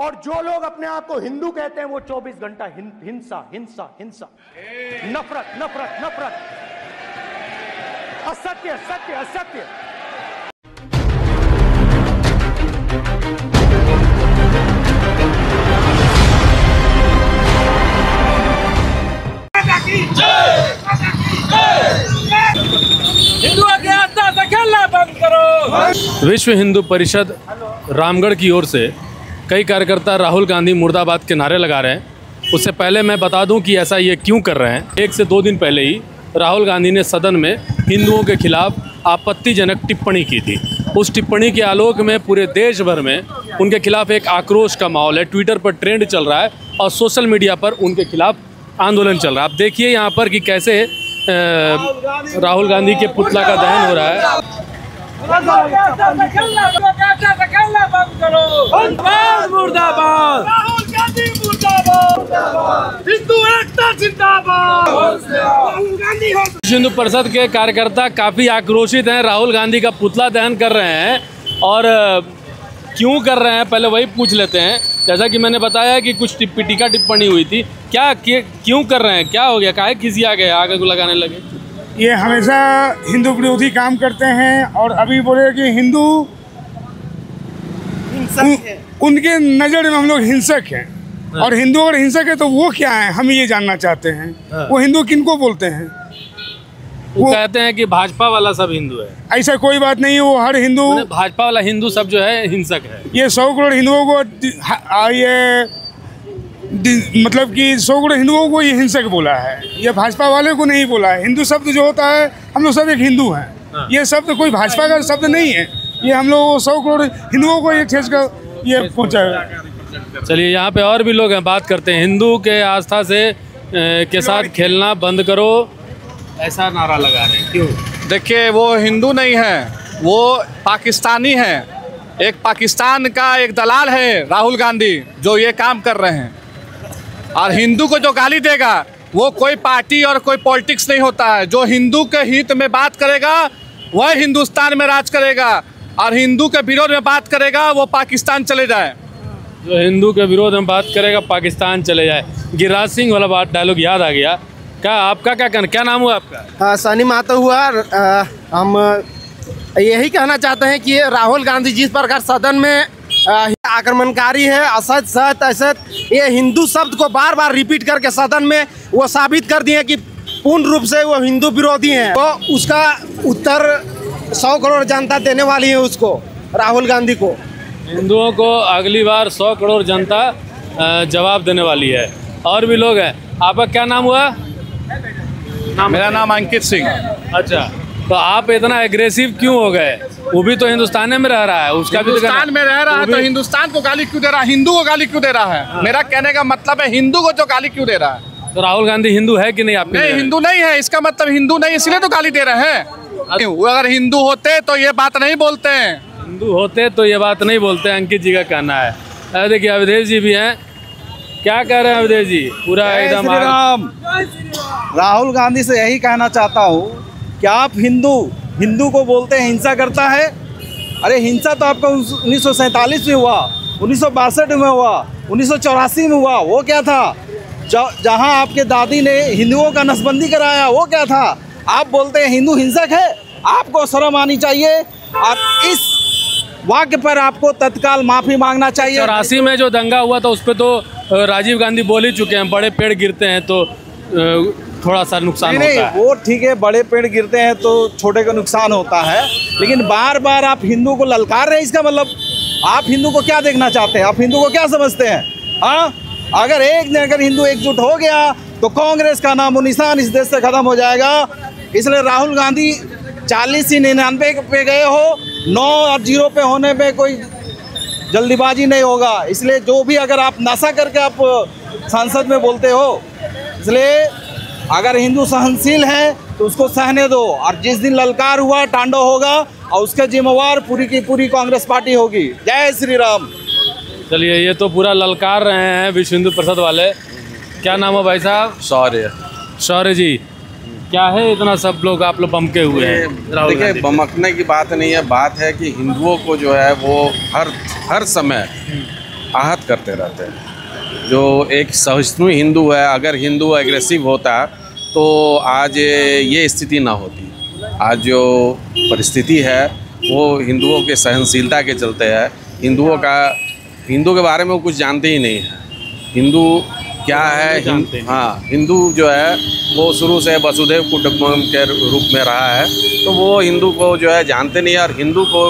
और जो लोग अपने आप को हिंदू कहते हैं वो 24 घंटा हिं- हिंसा हिंसा हिंसा। नफरत नफरत नफरत। असत्य सत्य असत्य। हिंदुओं के आस्था से खेलना बंद करो विश्व हिंदू परिषद रामगढ़ की ओर से कई कार्यकर्ता राहुल गांधी मुर्दाबाद के नारे लगा रहे हैं। उससे पहले मैं बता दूँ कि ऐसा ये क्यों कर रहे हैं। एक से दो दिन पहले ही राहुल गांधी ने सदन में हिंदुओं के खिलाफ आपत्तिजनक टिप्पणी की थी। उस टिप्पणी के आलोक में पूरे देश भर में उनके खिलाफ एक आक्रोश का माहौल है। ट्विटर पर ट्रेंड चल रहा है और सोशल मीडिया पर उनके खिलाफ आंदोलन चल रहा है। आप देखिए यहाँ पर कि कैसे राहुल गांधी के पुतला का दहन हो रहा है। मुर्दाबाद मुर्दाबाद। राहुल गांधी मुर्दाबाद। हिंदू एकता जिंदाबाद। राहुल गांधी। हिंदू परिषद के कार्यकर्ता काफ़ी आक्रोशित हैं राहुल गांधी का पुतला दहन कर रहे हैं और क्यों कर रहे हैं पहले वही पूछ लेते हैं। जैसा कि मैंने बताया कि कुछ टिप्पी टीका टिप्पणी हुई थी। क्या क्यों कर रहे हैं? क्या हो गया? काहे किसी आ गए आगे को लगाने लगे? ये हमेशा हिंदू विरोधी काम करते हैं और अभी बोले कि हिंदू उन, उनके नज़र में हम लोग हिंसक हैं। और हिंदू अगर हिंसक है तो वो क्या है? हम ये जानना चाहते हैं। वो हिंदू किनको बोलते हैं? वो वो- कहते हैं कि भाजपा वाला सब हिंदू है। ऐसा कोई बात नहीं है वो हर हिंदू भाजपा वाला हिंदू सब जो है हिंसक है। ये सौ करोड़ हिंदुओं को हा- ये मतलब कि सौ करोड़ हिंदुओं को ये हिंसक बोला है। ये भाजपा वाले को नहीं बोला है। हिंदू शब्द जो होता है हम लोग सब एक हिंदू हाँ। हैं। ये शब्द कोई भाजपा का शब्द नहीं है। ये हम लोग सौ करोड़ हिंदुओं को ये ठेस कर ये पहुँचा है। चलिए यहाँ पे और भी लोग हैं बात करते हैं। हिंदू के आस्था से के साथ खेलना बंद करो। ऐसा नारा लगा रहे हैं। क्यों? देखिए वो हिंदू नहीं है वो पाकिस्तानी है। एक पाकिस्तान का एक दलाल है राहुल गांधी जो ये काम कर रहे हैं। और हिंदू को जो गाली देगा वो कोई पार्टी और कोई पॉलिटिक्स नहीं होता है। जो हिंदू के हित में बात करेगा वह हिंदुस्तान में राज करेगा। और हिंदू के विरोध में बात करेगा वो पाकिस्तान चले जाए। जो हिंदू के विरोध में बात करेगा पाकिस्तान चले जाए। गिरिराज सिंह वाला बात डायलॉग याद आ गया। क्या आपका क्या कहना क्या नाम हुआ आपका? सनी माता हुआ आ, हम यही कहना चाहते हैं कि राहुल गांधी जिस प्रकार सदन में आक्रमणकारी है असत सत असत ये हिंदू शब्द को बार बार रिपीट करके सदन में वो साबित कर दिए कि पूर्ण रूप से वो हिंदू विरोधी हैं। तो उसका उत्तर सौ करोड़ जनता देने वाली है उसको राहुल गांधी को। हिंदुओं को अगली बार सौ करोड़ जनता जवाब देने वाली है। और भी लोग हैं। आपका क्या नाम हुआ? नाम मेरा नाम अंकित सिंह। अच्छा तो आप इतना एग्रेसिव क्यों हो गए? वो भी तो हिंदुस्तान में रह रहा है उसका भी तो हिंदुस्तान में रह रहा है तो हिंदुस्तान को गाली क्यों दे रहा है? हिंदू को गाली क्यों दे रहा है? मेरा कहने का मतलब है हिंदू को जो गाली क्यों दे रहा है। तो राहुल गांधी हिंदू है कि नहीं आपके नहीं हिंदू नहीं है इसका मतलब हिंदू नहीं इसलिए तो गाली दे रहे हैं। वो अगर हिंदू होते तो ये बात नहीं बोलते हैं। हिंदू होते तो ये बात नहीं बोलते अंकित जी का कहना है। अरे देखिए अवधेश जी भी हैं। क्या कह रहे हैं अवधेश जी? पूरा एकदम राम। राहुल गांधी से यही कहना चाहता हूँ कि आप हिंदू हिंदू को बोलते हैं हिंसा करता है। अरे हिंसा तो आपका उन्नीस सौ सैंतालीस में हुआ उन्नीस सौ बासठ में हुआ उन्नीस सौ चौरासी में हुआ वो क्या था? जहाँ आपके दादी ने हिंदुओं का नसबंदी कराया वो क्या था? आप बोलते हैं हिंदू हिंसक है आपको शर्म आनी चाहिए। और इस वाक्य पर आपको तत्काल माफ़ी मांगना चाहिए। चौरासी में जो दंगा हुआ था उस पर तो राजीव गांधी बोल ही चुके हैं बड़े पेड़ गिरते हैं तो थोड़ा सा नुकसान नहीं होता है। वो ठीक है बड़े पेड़ गिरते हैं तो छोटे को नुकसान होता है लेकिन बार बार आप हिंदू को ललकार रहे हैं इसका मतलब आप हिंदू को क्या देखना चाहते हैं? आप हिंदू को क्या समझते हैं? हाँ? अगर एक दिन अगर हिंदू एकजुट हो गया तो कांग्रेस का नामो निशान इस देश से खत्म हो जाएगा इसलिए राहुल गांधी चालीस ही निन्यानवे पे गए हो नौ और ज़ीरो पे होने पे कोई जल्दीबाजी नहीं होगा। इसलिए जो भी अगर आप नशा करके आप संसद में बोलते हो इसलिए अगर हिंदू सहनशील है तो उसको सहने दो। और जिस दिन ललकार हुआ टांडो होगा और उसके जिम्मेवार पूरी की पूरी कांग्रेस पार्टी होगी। जय श्री राम। चलिए ये तो पूरा ललकार रहे हैं विश्व हिंदू परिषद वाले। क्या नाम है भाई साहब? शौर्य। शौर्य जी। क्या है इतना सब लोग आप लोग बमके हुए हैं? देखिए बमकने की बात नहीं है बात है कि हिंदुओं को जो है वो हर हर समय आहत करते रहते हैं। जो एक सहिष्णु हिंदू है अगर हिंदू एग्रेसिव होता तो आज ये स्थिति ना होती। आज जो परिस्थिति है वो हिंदुओं के सहनशीलता के चलते है। हिंदुओं का हिंदू के बारे में वो कुछ जानते ही नहीं है। हिंदू क्या है हिंद, हाँ हिंदू जो है वो शुरू से वसुदेव कुटुंबकम के रूप में रहा है तो वो हिंदू को जो है जानते नहीं है और हिंदू को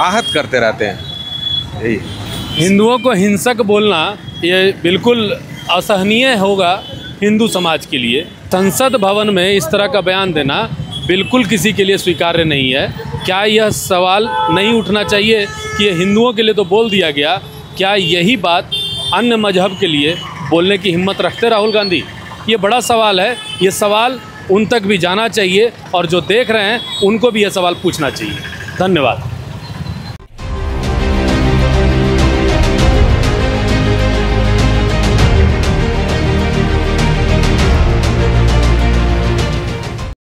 आहत करते रहते हैं। यही। हिंदुओं को हिंसक बोलना ये बिल्कुल असहनीय होगा हिंदू समाज के लिए। संसद भवन में इस तरह का बयान देना बिल्कुल किसी के लिए स्वीकार्य नहीं है। क्या यह सवाल नहीं उठना चाहिए कि हिंदुओं के लिए तो बोल दिया गया? क्या यही बात अन्य मज़हब के लिए बोलने की हिम्मत रखते राहुल गांधी? ये बड़ा सवाल है। ये सवाल उन तक भी जाना चाहिए और जो देख रहे हैं, उनको भी ये सवाल पूछना चाहिए। धन्यवाद।